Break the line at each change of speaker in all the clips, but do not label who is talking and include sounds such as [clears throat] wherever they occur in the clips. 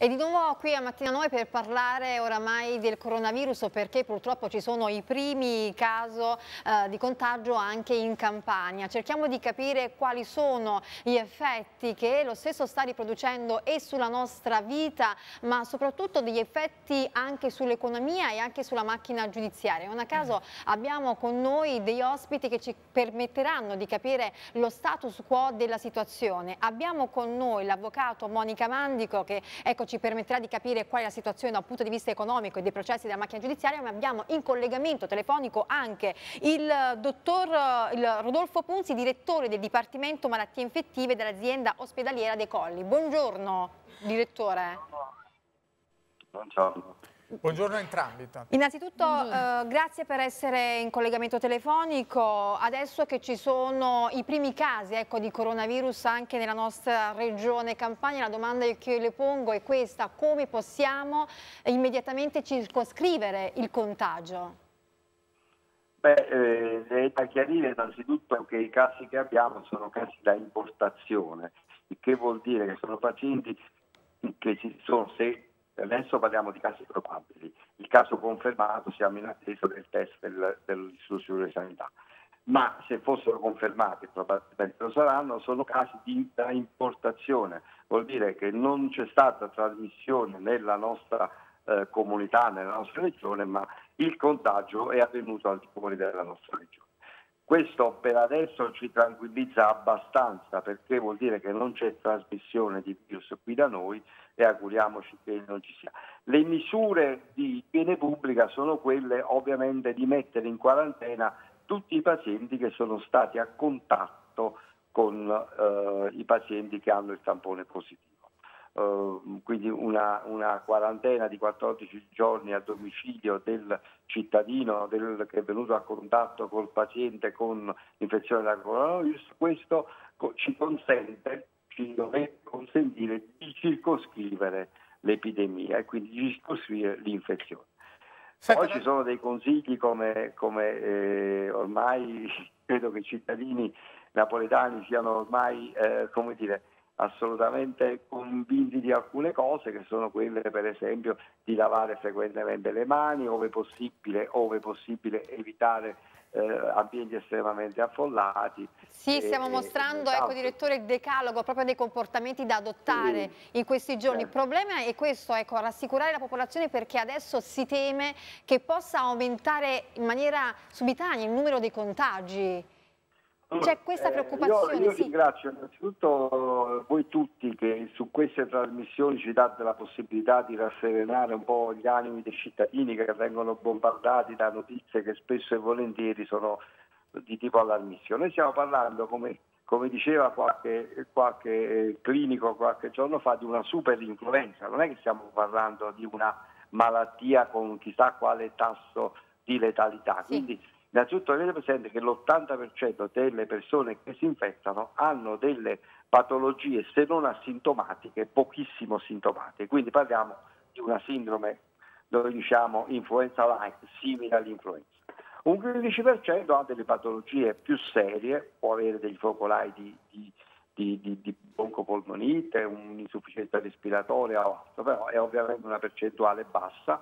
E di nuovo qui a Mattina Noi per parlare oramai del coronavirus perché purtroppo ci sono i primi casi eh, di contagio anche in Campania. Cerchiamo di capire quali sono gli effetti che lo stesso sta riproducendo e sulla nostra vita ma soprattutto degli effetti anche sull'economia e anche sulla macchina giudiziaria. Non a caso abbiamo con noi degli ospiti che ci permetteranno di capire lo status quo della situazione. Abbiamo con noi l'avvocato Monica Mandico che ecco, ci permetterà di capire qual è la situazione dal punto di vista economico e dei processi della macchina giudiziaria, ma abbiamo in collegamento telefonico anche il dottor il Rodolfo Punzi, direttore del Dipartimento Malattie Infettive dell'azienda ospedaliera De Colli. Buongiorno, direttore.
Buongiorno.
Buongiorno a entrambi.
Innanzitutto eh, grazie per essere in collegamento telefonico. Adesso che ci sono i primi casi ecco, di coronavirus anche nella nostra regione Campania, la domanda che io le pongo è questa, come possiamo immediatamente circoscrivere il contagio?
Beh, eh, è da chiarire innanzitutto che i casi che abbiamo sono casi da importazione, il che vuol dire che sono pazienti che si sono, se Adesso parliamo di casi probabili. Il caso confermato siamo in attesa del test del, dell'Istituto di Sanità. Ma se fossero confermati, probabilmente lo saranno, sono casi di da importazione. Vuol dire che non c'è stata trasmissione nella nostra eh, comunità, nella nostra regione, ma il contagio è avvenuto al di fuori della nostra regione. Questo per adesso ci tranquillizza abbastanza perché vuol dire che non c'è trasmissione di virus qui da noi e auguriamoci che non ci sia. Le misure di igiene pubblica sono quelle ovviamente di mettere in quarantena tutti i pazienti che sono stati a contatto con eh, i pazienti che hanno il tampone positivo. Uh, quindi una, una, quarantena di 14 giorni a domicilio del cittadino del, che è venuto a contatto col paziente con l'infezione da coronavirus, questo co- ci consente, ci dovrebbe consentire di circoscrivere l'epidemia e quindi di circoscrivere l'infezione. Senta, Poi ci sono dei consigli come, come eh, ormai [laughs] credo che i cittadini napoletani siano ormai, eh, come dire, assolutamente convinti di alcune cose che sono quelle per esempio di lavare frequentemente le mani, ove possibile, ove possibile evitare eh, ambienti estremamente affollati.
Sì, stiamo e, mostrando, e, ecco direttore, il decalogo proprio dei comportamenti da adottare sì, in questi giorni. Certo. Il problema è questo, ecco, rassicurare la popolazione perché adesso si teme che possa aumentare in maniera subitanea il numero dei contagi. C'è questa preoccupazione?
Eh, io, io sì. ringrazio innanzitutto voi tutti che su queste trasmissioni ci date la possibilità di rasserenare un po' gli animi dei cittadini che vengono bombardati da notizie che spesso e volentieri sono di tipo allarmistico. Noi stiamo parlando, come, come diceva qualche, qualche clinico qualche giorno fa, di una superinfluenza, non è che stiamo parlando di una malattia con chissà quale tasso di letalità. Sì. Innanzitutto avete presente che l'80% delle persone che si infettano hanno delle patologie se non asintomatiche, pochissimo sintomatiche, quindi parliamo di una sindrome dove diciamo influenza-like, simile all'influenza. Un 15% ha delle patologie più serie, può avere degli focolai di, di, di, di, di broncopolmonite, un'insufficienza respiratoria o altro, però è ovviamente una percentuale bassa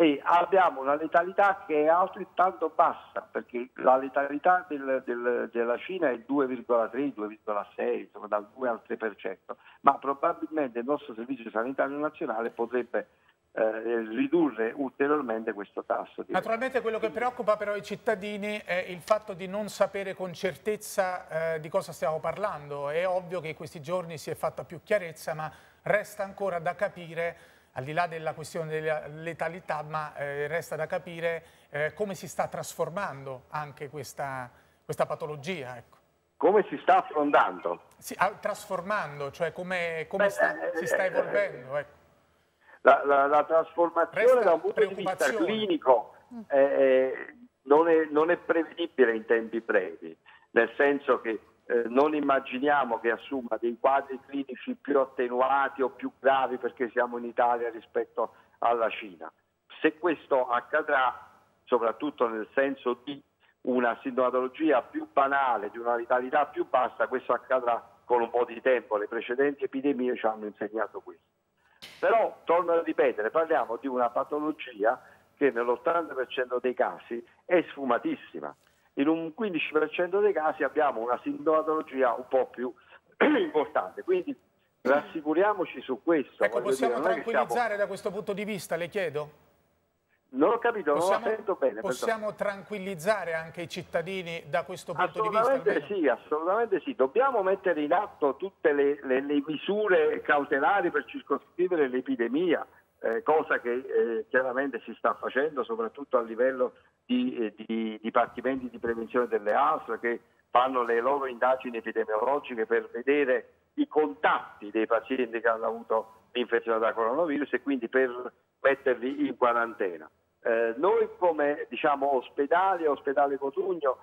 e abbiamo una letalità che è altrettanto bassa, perché la letalità del, del, della Cina è 2,3-2,6, insomma dal 2 al 3%, ma probabilmente il nostro Servizio Sanitario Nazionale potrebbe eh, ridurre ulteriormente questo tasso.
Naturalmente quello che preoccupa però i cittadini è il fatto di non sapere con certezza eh, di cosa stiamo parlando. È ovvio che in questi giorni si è fatta più chiarezza, ma resta ancora da capire al di là della questione della letalità, ma eh, resta da capire eh, come si sta trasformando anche questa, questa patologia. Ecco.
Come si sta affrontando?
Si, ah, trasformando, cioè come, come Beh, sta, eh, si sta evolvendo. Ecco.
La, la, la, trasformazione resta da un punto di vista clinico non, è, non è prevedibile in tempi brevi, nel senso che eh, non immaginiamo che assuma dei quadri clinici più attenuati o più gravi perché siamo in Italia rispetto alla Cina. Se questo accadrà, soprattutto nel senso di una sintomatologia più banale, di una vitalità più bassa, questo accadrà con un po' di tempo. Le precedenti epidemie ci hanno insegnato questo. Però, torno a ripetere, parliamo di una patologia che nell'80% dei casi è sfumatissima. In un 15% dei casi abbiamo una sintomatologia un po' più [clears throat] importante. Quindi rassicuriamoci su questo.
Ecco, possiamo dire, tranquillizzare siamo... da questo punto di vista, le chiedo?
Non ho capito, possiamo, non ho sento bene.
Possiamo perdone. tranquillizzare anche i cittadini da questo punto
di
vista?
Assolutamente sì, assolutamente sì. Dobbiamo mettere in atto tutte le, le, le misure cautelari per circoscrivere l'epidemia, eh, cosa che eh, chiaramente si sta facendo soprattutto a livello di, eh, di dipartimenti di prevenzione delle ASL che fanno le loro indagini epidemiologiche per vedere i contatti dei pazienti che hanno avuto l'infezione da coronavirus e quindi per metterli in quarantena. Eh, noi come diciamo, ospedali, ospedale Cotugno,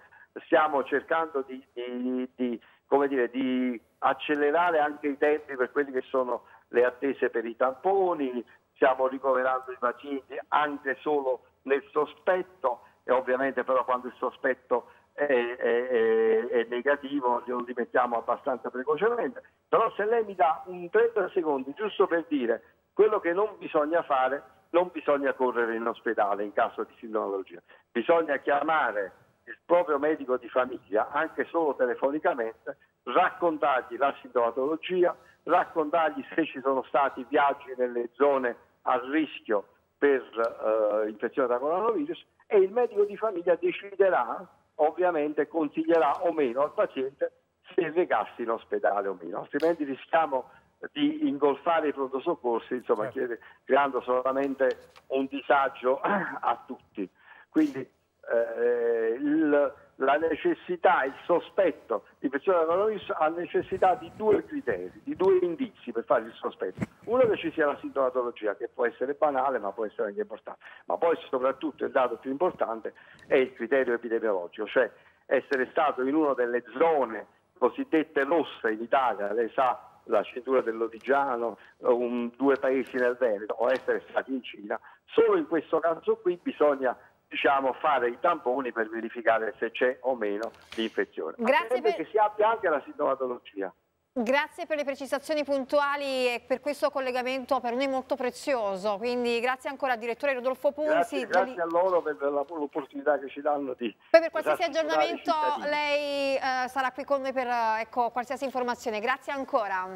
stiamo cercando di, di, di, dire, di, accelerare anche i tempi per quelli che sono le attese per i tamponi, stiamo ricoverando i pazienti anche solo nel sospetto e ovviamente però quando il sospetto è, è, è negativo lo rimettiamo abbastanza precocemente. Però se lei mi dà un 30 secondi giusto per dire quello che non bisogna fare non bisogna correre in ospedale in caso di sintomatologia, bisogna chiamare il proprio medico di famiglia, anche solo telefonicamente, raccontargli la sintomatologia, raccontargli se ci sono stati viaggi nelle zone a rischio per uh, infezione da coronavirus e il medico di famiglia deciderà, ovviamente consiglierà o meno al paziente se recarsi in ospedale o meno, altrimenti rischiamo di ingolfare i pronto soccorsi, insomma, certo. creando solamente un disagio a tutti. Quindi eh, il, la necessità, il sospetto di da coronavirus ha necessità di due criteri, di due indizi per fare il sospetto. Uno che ci sia la sintomatologia, che può essere banale ma può essere anche importante, ma poi soprattutto il dato più importante è il criterio epidemiologico, cioè essere stato in una delle zone cosiddette rosse in Italia, lei sa la cintura dell'Odigiano, un, due paesi nel Veneto o essere stati in Cina, solo in questo caso qui bisogna diciamo, fare i tamponi per verificare se c'è o meno l'infezione. Grazie per... che si abbia anche la sintomatologia.
Grazie per le precisazioni puntuali e per questo collegamento per noi molto prezioso, quindi grazie ancora al direttore Rodolfo Punzi.
Grazie, grazie a loro per l'opportunità che ci danno di...
Poi per qualsiasi aggiornamento lei eh, sarà qui con noi per ecco, qualsiasi informazione, grazie ancora.